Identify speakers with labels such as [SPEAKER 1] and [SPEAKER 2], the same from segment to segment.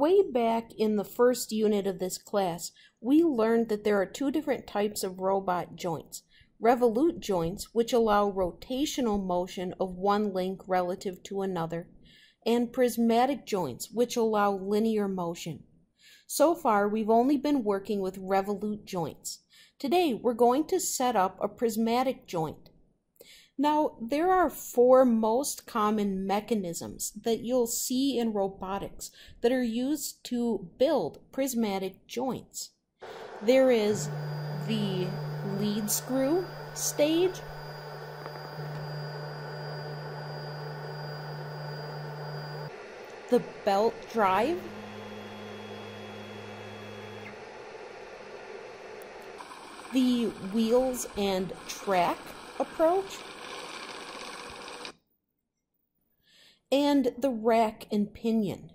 [SPEAKER 1] Way back in the first unit of this class, we learned that there are two different types of robot joints. Revolute joints, which allow rotational motion of one link relative to another, and prismatic joints, which allow linear motion. So far, we've only been working with revolute joints. Today, we're going to set up a prismatic joint. Now, there are four most common mechanisms that you'll see in robotics that are used to build prismatic joints. There is the lead screw stage, the belt drive, the wheels and track approach, and the rack and pinion.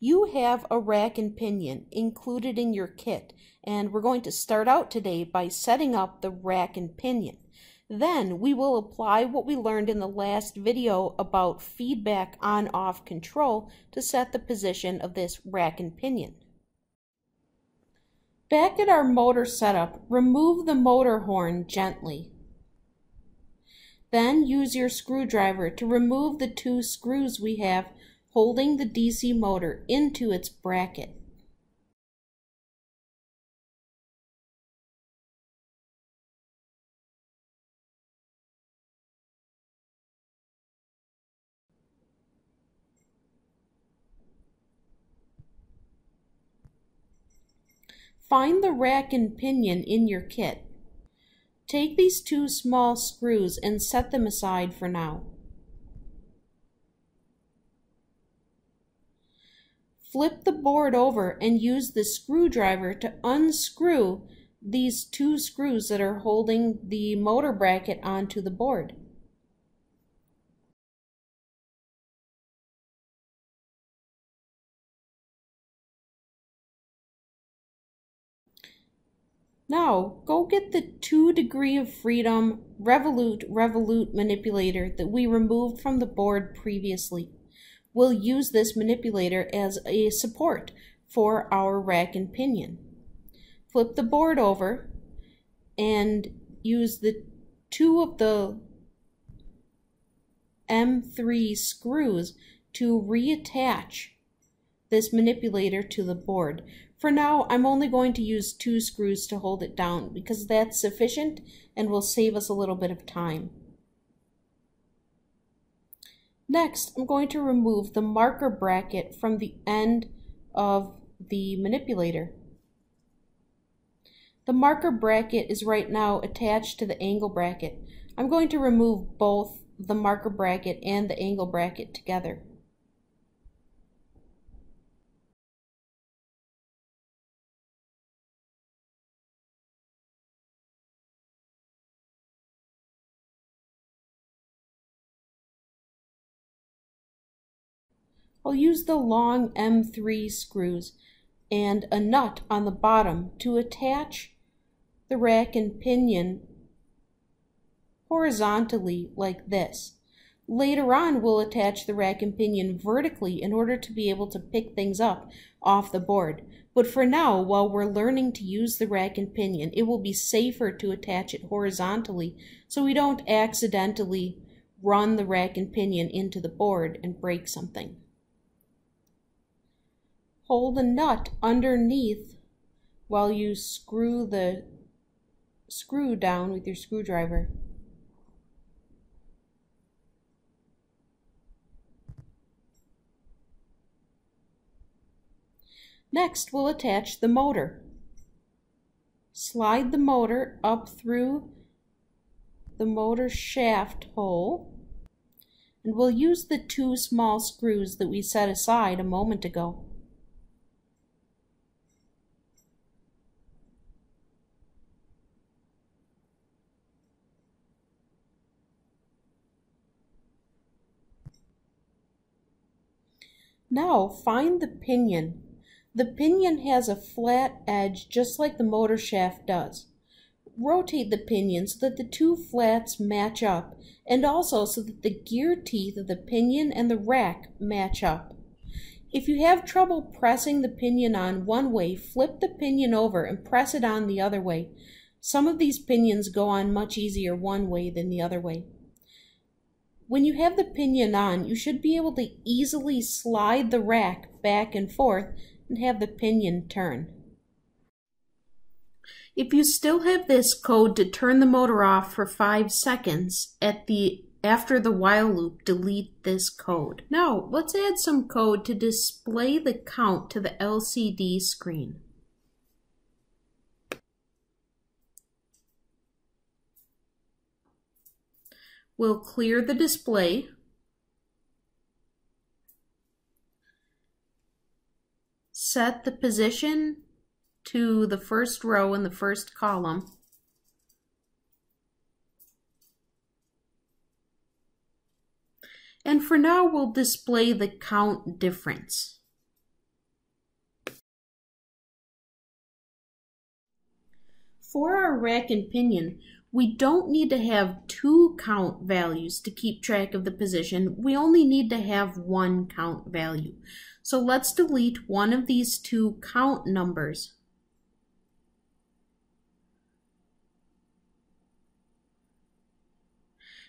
[SPEAKER 1] You have a rack and pinion included in your kit, and we're going to start out today by setting up the rack and pinion. Then we will apply what we learned in the last video about feedback on-off control to set the position of this rack and pinion. Back at our motor setup, remove the motor horn gently. Then use your screwdriver to remove the two screws we have holding the DC motor into its bracket. Find the rack and pinion in your kit. Take these two small screws and set them aside for now. Flip the board over and use the screwdriver to unscrew these two screws that are holding the motor bracket onto the board. Now, go get the 2 degree of freedom Revolute Revolute manipulator that we removed from the board previously. We'll use this manipulator as a support for our rack and pinion. Flip the board over and use the two of the M3 screws to reattach this manipulator to the board. For now, I'm only going to use two screws to hold it down because that's sufficient and will save us a little bit of time. Next, I'm going to remove the marker bracket from the end of the manipulator. The marker bracket is right now attached to the angle bracket. I'm going to remove both the marker bracket and the angle bracket together. I'll use the long M3 screws and a nut on the bottom to attach the rack and pinion horizontally like this. Later on, we'll attach the rack and pinion vertically in order to be able to pick things up off the board. But for now, while we're learning to use the rack and pinion, it will be safer to attach it horizontally so we don't accidentally run the rack and pinion into the board and break something hold the nut underneath while you screw the screw down with your screwdriver. Next, we'll attach the motor. Slide the motor up through the motor shaft hole, and we'll use the two small screws that we set aside a moment ago. Now find the pinion. The pinion has a flat edge just like the motor shaft does. Rotate the pinion so that the two flats match up and also so that the gear teeth of the pinion and the rack match up. If you have trouble pressing the pinion on one way, flip the pinion over and press it on the other way. Some of these pinions go on much easier one way than the other way. When you have the pinion on, you should be able to easily slide the rack back and forth and have the pinion turn. If you still have this code to turn the motor off for 5 seconds at the after the while loop, delete this code. Now, let's add some code to display the count to the LCD screen. We'll clear the display. Set the position to the first row in the first column. And for now, we'll display the count difference. For our rack and pinion, we don't need to have two count values to keep track of the position. We only need to have one count value. So let's delete one of these two count numbers.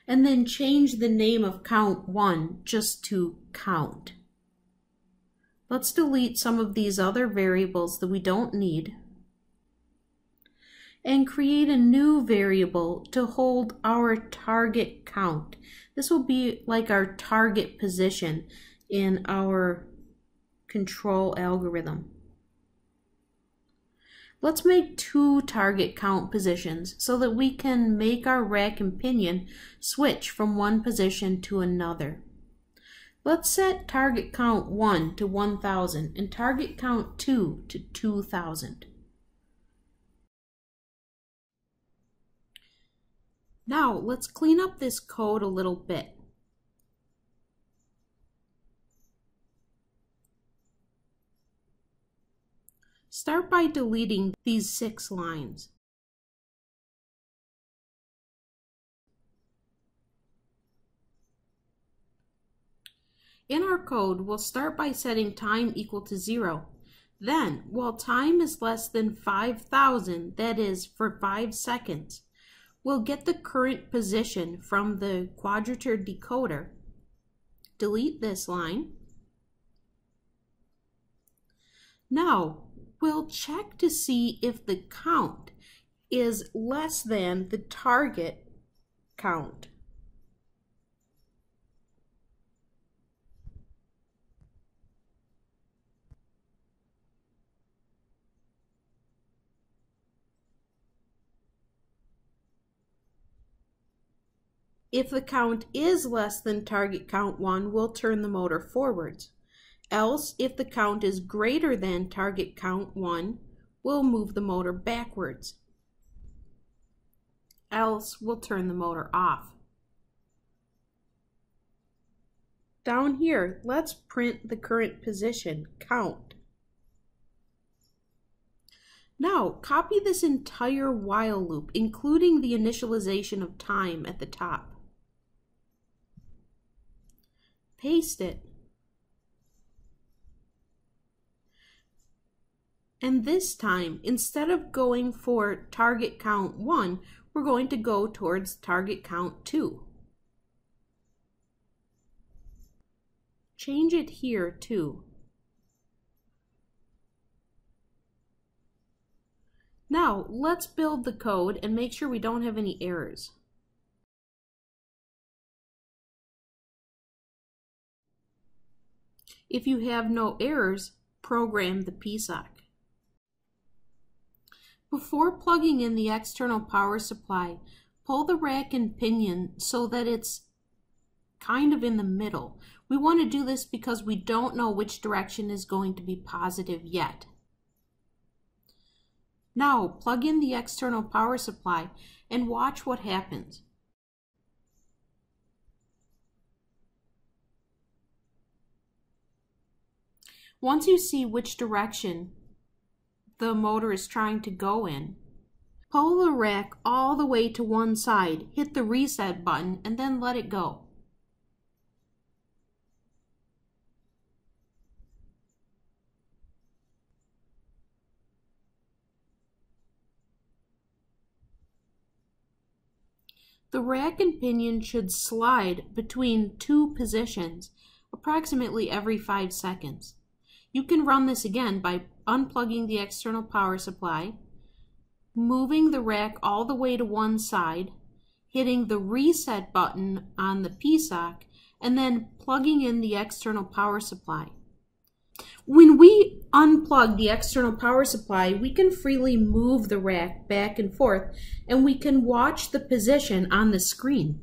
[SPEAKER 1] and then change the name of count 1 just to count. Let's delete some of these other variables that we don't need and create a new variable to hold our target count. This will be like our target position in our control algorithm. Let's make two target count positions so that we can make our rack and pinion switch from one position to another. Let's set target count 1 to 1000 and target count 2 to 2000. Now let's clean up this code a little bit. Start by deleting these six lines. In our code, we'll start by setting time equal to zero. Then, while time is less than 5,000, that is, for 5 seconds, we'll get the current position from the quadrature decoder. Delete this line. Now, we'll check to see if the count is less than the target count. If the count is less than target count 1, we'll turn the motor forwards. Else, if the count is greater than target count 1, we'll move the motor backwards. Else, we'll turn the motor off. Down here, let's print the current position, count. Now, copy this entire while loop, including the initialization of time at the top. Paste it And this time, instead of going for target count 1, we're going to go towards target count 2. Change it here too. Now, let's build the code and make sure we don't have any errors. If you have no errors, program the PSOC. Before plugging in the external power supply, pull the rack and pinion so that it's kind of in the middle. We want to do this because we don't know which direction is going to be positive yet. Now plug in the external power supply and watch what happens. Once you see which direction the motor is trying to go in, pull the rack all the way to one side, hit the reset button, and then let it go. The rack and pinion should slide between two positions approximately every 5 seconds. You can run this again by unplugging the external power supply, moving the rack all the way to one side, hitting the reset button on the PSOC, and then plugging in the external power supply. When we unplug the external power supply, we can freely move the rack back and forth and we can watch the position on the screen.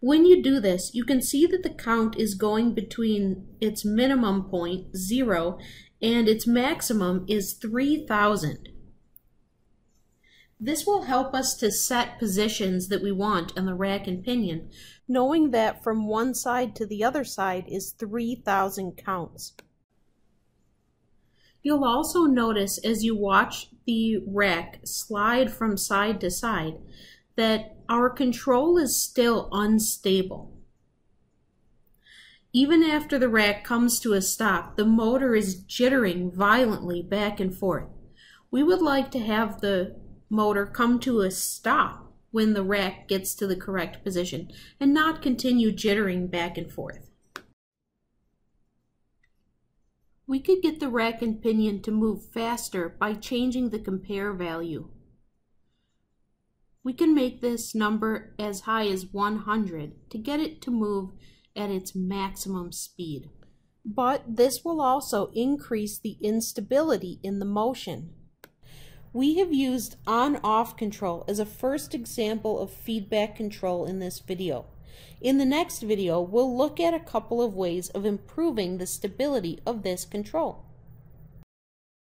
[SPEAKER 1] When you do this, you can see that the count is going between its minimum point, 0, and its maximum is 3,000. This will help us to set positions that we want on the rack and pinion, knowing that from one side to the other side is 3,000 counts. You'll also notice as you watch the rack slide from side to side that our control is still unstable. Even after the rack comes to a stop, the motor is jittering violently back and forth. We would like to have the motor come to a stop when the rack gets to the correct position and not continue jittering back and forth. We could get the rack and pinion to move faster by changing the compare value. We can make this number as high as 100 to get it to move at its maximum speed. But this will also increase the instability in the motion. We have used on-off control as a first example of feedback control in this video. In the next video, we'll look at a couple of ways of improving the stability of this control.